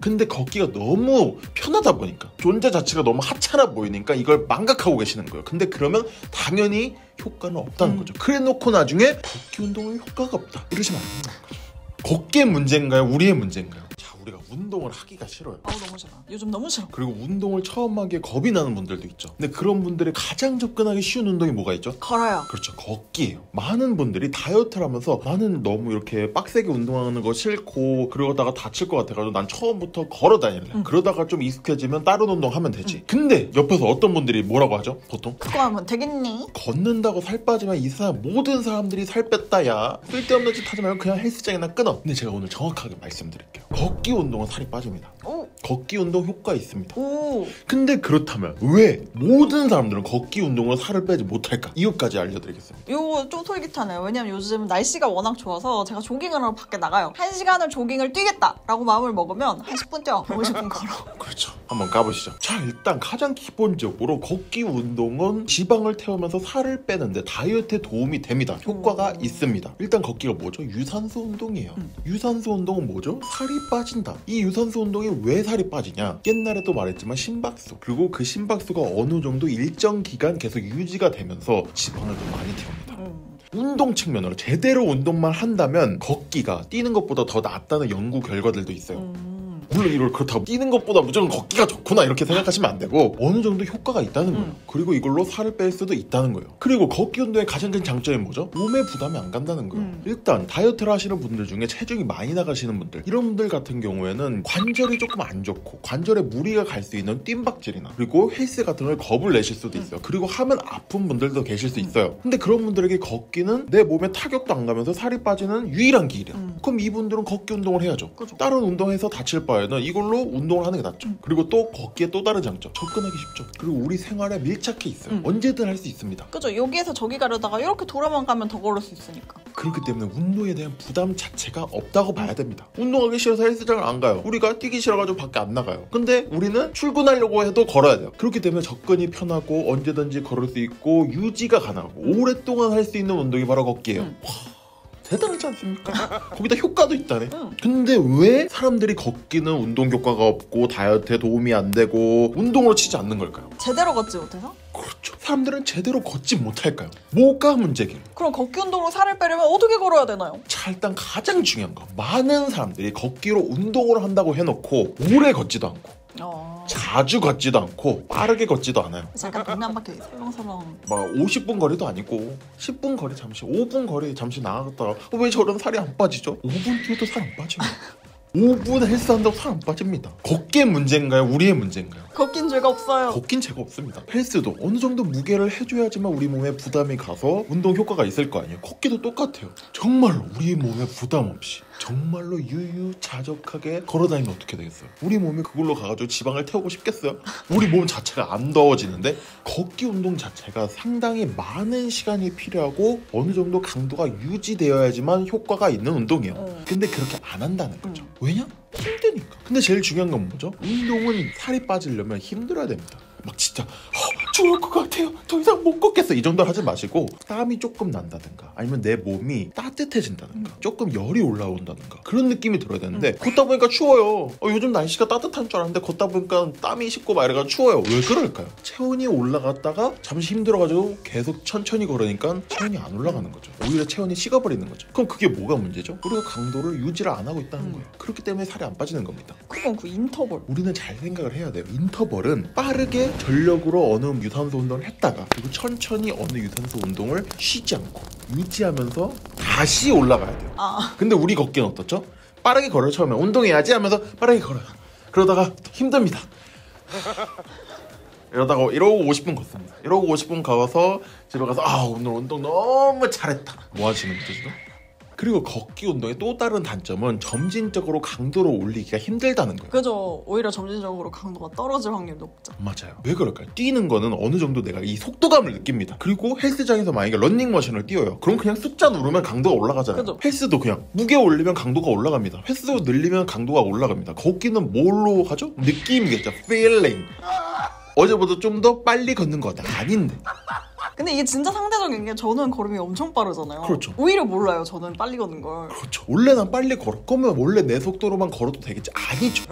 근데 걷기가 너무 편하다 보니까 존재 자체가 너무 하찮아 보이니까 이걸 망각하고 계시는 거예요. 근데 그러면 당연히 효과는 없다는 음. 거죠. 그래 놓고 나중에 걷기 운동은 효과가 없다. 이러시면 안 되는 거죠. 걷기의 문제인가요? 우리의 문제인가요? 자, 우리가 운동을 하기가 싫어요. 아우 너무 싫어. 요즘 너무 싫어. 그리고 운동을 처음 하기에 겁이 나는 분들도 있죠. 근데 그런 분들이 가장 접근하기 쉬운 운동이 뭐가 있죠? 걸어요. 그렇죠. 걷기예요. 많은 분들이 다이어트를 하면서 나는 너무 이렇게 빡세게 운동하는 거 싫고 그러다가 다칠 것 같아가지고 난 처음부터 걸어 다닐래. 응. 그러다가 좀 익숙해지면 다른 운동 하면 되지. 근데 옆에서 어떤 분들이 뭐라고 하죠? 보통? 그거 하면 되겠니? 걷는다고 살 빠지면 이 세상 모든 사람들이 살 뺐다 야 쓸데없는 짓 하지 말고 그냥 헬스장이나 끊어 근데 제가 오늘 정확하게 말씀드릴게요 걷기 운동은 살이 빠집니다 오. 걷기 운동 효과 있습니다 오. 근데 그렇다면 왜 모든 사람들은 걷기 운동으로 살을 빼지 못할까? 이유까지 알려드리겠습니다. 이거 좀 솔깃하네요. 왜냐면 요즘 날씨가 워낙 좋아서 제가 조깅을 하러 밖에 나가요. 한 시간을 조깅을 뛰겠다라고 마음을 먹으면 한 10분 뛰어. 50분 걸어. 그렇죠. 한번 가보시죠. 자, 일단 가장 기본적으로 걷기 운동은 지방을 태우면서 살을 빼는데 다이어트에 도움이 됩니다. 효과가 오. 있습니다. 일단 걷기가 뭐죠? 유산소 운동이에요. 음. 유산소 운동은 뭐죠? 살이 빠진다. 이 유산소 운동이 왜 살이 빠지냐? 옛날에도 말했지만 심박수 그리고 그 심박수가 어느 정도 일정 기간 계속 유지가 되면서 지방을 더 많이 태웁니다. 음. 운동 측면으로 제대로 운동만 한다면 걷기가 뛰는 것보다 더 낫다는 연구 결과들도 있어요. 음. 물론 이걸 그렇다고 뛰는 것보다 무조건 걷기가 좋구나 이렇게 생각하시면 안 되고 어느 정도 효과가 있다는 거예요. 음. 그리고 이걸로 살을 뺄 수도 있다는 거예요. 그리고 걷기 운동의 가장 큰 장점이 뭐죠? 몸에 부담이 안 간다는 거예요. 음. 일단 다이어트를 하시는 분들 중에 체중이 많이 나가시는 분들 이런 분들 같은 경우에는 관절이 조금 안 좋고 관절에 무리가 갈 수 있는 뜀박질이나 그리고 헬스 같은 걸 겁을 내실 수도 있어요. 그리고 하면 아픈 분들도 계실 수 있어요. 근데 그런 분들에게 걷기는 내 몸에 타격도 안 가면서 살이 빠지는 유일한 길이야. 음. 그럼 이분들은 걷기 운동을 해야죠. 그죠. 다른 운동에서 다칠 바에 는 이걸로 운동을 하는 게 낫죠. 음. 그리고 또 걷기에 또 다른 장점. 접근하기 쉽죠. 그리고 우리 생활에 밀착해 있어요. 음. 언제든 할 수 있습니다. 그죠. 여기에서 저기 가려다가 이렇게 돌아만 가면 더 걸을 수 있으니까. 그렇기 때문에 운동에 대한 부담 자체가 없다고 봐야 됩니다. 운동하기 싫어서 헬스장을 안 가요. 우리가 뛰기 싫어가지고 밖에 안 나가요. 근데 우리는 출근하려고 해도 걸어야 돼요. 그렇기 때문에 접근이 편하고 언제든지 걸을 수 있고 유지가 가능하고 오랫동안 할 수 있는 운동이 바로 걷기예요. 음. 와, 대단하지 않습니까? 거기다 효과도 있다네. 음. 근데 왜 사람들이 걷기는 운동 효과가 없고 다이어트에 도움이 안 되고 운동으로 치지 않는 걸까요? 제대로 걷지 못해서? 그렇죠. 사람들은 제대로 걷지 못할까요? 뭐가 문제길? 그럼 걷기 운동으로 살을 빼려면 어떻게 걸어야 되나요? 자 일단 가장 중요한 거 많은 사람들이 걷기로 운동을 한다고 해놓고 오래 걷지도 않고 어. 자주 걷지도 않고 빠르게 걷지도 않아요 잠깐 동네 한 바퀴 설렁설렁. 막 50분 거리도 아니고 10분 거리 잠시 5분 거리 잠시 나갔다가 어, 왜 저런 살이 안 빠지죠? 5분 뒤에도 살 안 빠져요 5분 헬스한다고 살 안 빠집니다 걷기의 문제인가요? 우리의 문제인가요? 걷긴 죄가 없어요. 걷긴 죄가 없습니다. 헬스도 어느 정도 무게를 해줘야지만 우리 몸에 부담이 가서 운동 효과가 있을 거 아니에요. 걷기도 똑같아요. 정말로 우리 몸에 부담 없이 정말로 유유자적하게 걸어다니면 어떻게 되겠어요? 우리 몸이 그걸로 가가지고 지방을 태우고 싶겠어요? 우리 몸 자체가 안 더워지는데 걷기 운동 자체가 상당히 많은 시간이 필요하고 어느 정도 강도가 유지되어야지만 효과가 있는 운동이에요. 어. 근데 그렇게 안 한다는 거죠. 음. 왜냐? 힘드니까. 근데 제일 중요한 건 뭐죠? 운동은 살이 빠지려면 힘들어야 됩니다. 막 진짜 어, 죽을 것 같아요. 더 이상 못 걷겠어. 이 정도 하지 마시고 땀이 조금 난다든가 아니면 내 몸이 따뜻해진다든가 조금 열이 올라온다든가 그런 느낌이 들어야 되는데 걷다 보니까 추워요. 어, 요즘 날씨가 따뜻한 줄 알았는데 걷다 보니까 땀이 식고 막 이래가 추워요. 왜 그럴까요? 체온이 올라갔다가 잠시 힘들어가지고 계속 천천히 걸으니까 체온이 안 올라가는 거죠. 오히려 체온이 식어버리는 거죠. 그럼 그게 뭐가 문제죠? 우리가 강도를 유지를 안 하고 있다는 음. 거예요. 그렇기 때문에 살이 안 빠지는 겁니다. 그건 그 인터벌. 우리는 잘 생각을 해야 돼요. 인터벌은 빠르게 전력으로 어느 유산소 운동을 했다가 그리고 천천히 어느 유산소 운동을 쉬지 않고 유지하면서 다시 올라가야 돼요. 아. 근데 우리 걷기는 어떻죠? 빠르게 걸어요 처음에 운동해야지 하면서 빠르게 걸어요. 그러다가 힘듭니다. 이러다가 이러고 50분 걷습니다. 이러고 50분 가서 집에 가서 아 오늘 운동 너무 잘했다. 뭐 하시는 거죠 지금? 그리고 걷기 운동의 또 다른 단점은 점진적으로 강도를 올리기가 힘들다는 거예요. 그죠. 오히려 점진적으로 강도가 떨어질 확률이 높죠. 맞아요. 왜 그럴까요? 뛰는 거는 어느 정도 내가 이 속도감을 느낍니다. 그리고 헬스장에서 만약에 런닝머신을 뛰어요. 그럼 그냥 숫자 누르면 강도가 올라가잖아요. 그죠. 헬스도 그냥 무게 올리면 강도가 올라갑니다. 횟수 늘리면 강도가 올라갑니다. 걷기는 뭘로 가죠? 느낌이겠죠. feeling. 어제보다 좀 더 빨리 걷는 거 아닌데. 근데 이게 진짜 상대적인 게 저는 걸음이 엄청 빠르잖아요. 그렇죠. 오히려 몰라요. 저는 빨리 걷는 걸. 그렇죠. 원래 난 빨리 걸을 거면 원래 내 속도로만 걸어도 되겠지. 아니죠.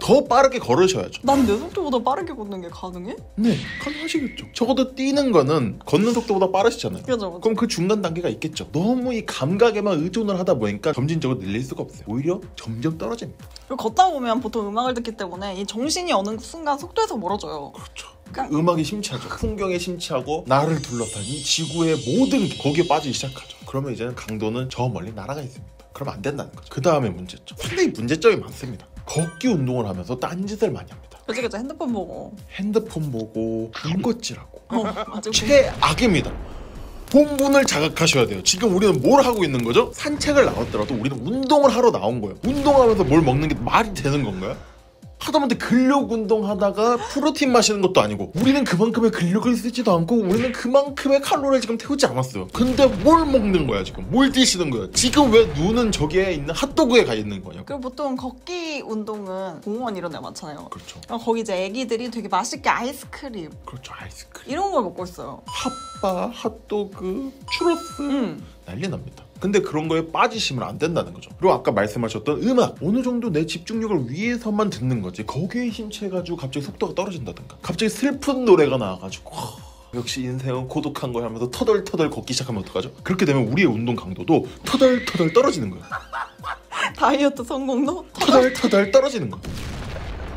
더 빠르게 걸으셔야죠. 난 내 속도보다 빠르게 걷는 게 가능해? 네, 가능하시겠죠. 적어도 뛰는 거는 걷는 속도보다 빠르시잖아요. 그죠, 그죠. 그럼 그 중간 단계가 있겠죠. 너무 이 감각에만 의존을 하다 보니까 점진적으로 늘릴 수가 없어요. 오히려 점점 떨어집니다. 그리고 걷다 보면 보통 음악을 듣기 때문에 이 정신이 어느 순간 속도에서 멀어져요. 그렇죠. 그러니까- 음악에 심취하죠. 풍경에 심취하고 나를 둘러싼 이 지구의 모든 게 거기에 빠지기 시작하죠. 그러면 이제는 강도는 저 멀리 날아가 있습니다. 그러면 안 된다는 거죠. 그 다음에 문제점. 상당히 문제점이 많습니다. 걷기 운동을 하면서 딴짓을 많이 합니다. 그치 그치 핸드폰 보고. 핸드폰 보고 군것질하고 어 맞아. 최악입니다. 본분을 자각하셔야 돼요. 지금 우리는 뭘 하고 있는 거죠? 산책을 나왔더라도 우리는 운동을 하러 나온 거예요. 운동하면서 뭘 먹는 게 말이 되는 건가요? 하다못해 근력 운동하다가 프로틴 마시는 것도 아니고 우리는 그만큼의 근력을 쓰지도 않고 우리는 그만큼의 칼로리를 지금 태우지 않았어요. 근데 뭘 먹는 거야 지금? 뭘 드시는 거야? 지금 왜 눈은 저기에 있는 핫도그에 가 있는 거냐고? 그리고 보통 걷기 운동은 공원 이런 데 많잖아요. 그렇죠. 어, 거기 이제 애기들이 되게 맛있게 아이스크림 그렇죠. 아이스크림, 이런 걸 먹고 있어요. 핫바, 핫도그, 추러스 음. 난리 납니다. 근데 그런 거에 빠지시면 안 된다는 거죠. 그리고 아까 말씀하셨던 음악 어느 정도 내 집중력을 위해서만 듣는 거지 거기에 심취해가지고 갑자기 속도가 떨어진다든가 갑자기 슬픈 노래가 나와가지고 하, 역시 인생은 고독한 거야 하면서 터덜터덜 걷기 시작하면 어떡하죠? 그렇게 되면 우리의 운동 강도도 터덜터덜 떨어지는 거예요. 다이어트 성공도 터덜터덜 떨어지는 거예요.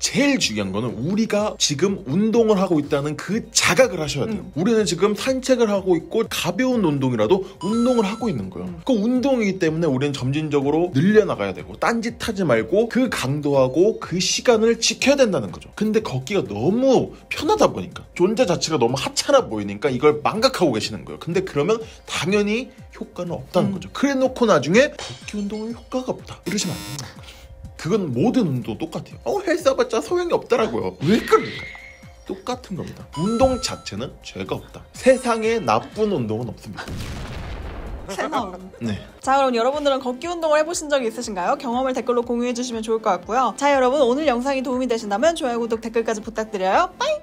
제일 중요한 거는 우리가 지금 운동을 하고 있다는 그 자각을 하셔야 돼요. 음. 우리는 지금 산책을 하고 있고 가벼운 운동이라도 운동을 하고 있는 거예요. 음. 그 운동이기 때문에 우리는 점진적으로 늘려나가야 되고 딴짓 하지 말고 그 강도하고 그 시간을 지켜야 된다는 거죠. 근데 걷기가 너무 편하다 보니까 존재 자체가 너무 하찮아 보이니까 이걸 망각하고 계시는 거예요. 근데 그러면 당연히 효과는 없다는 음. 거죠. 그래 놓고 나중에 걷기 운동은 효과가 없다. 이러시면 안 되는 거죠. 그건 모든 운동 똑같아요. 어, 헬스 해봤자 소용이 없더라고요. 왜 그럴까? 똑같은 겁니다. 운동 자체는 죄가 없다. 세상에 나쁜 운동은 없습니다. 새나운. 네. 자 그럼 여러분들은 걷기 운동을 해보신 적이 있으신가요? 경험을 댓글로 공유해 주시면 좋을 것 같고요. 자 여러분 오늘 영상이 도움이 되신다면 좋아요, 구독, 댓글까지 부탁드려요. 빠이!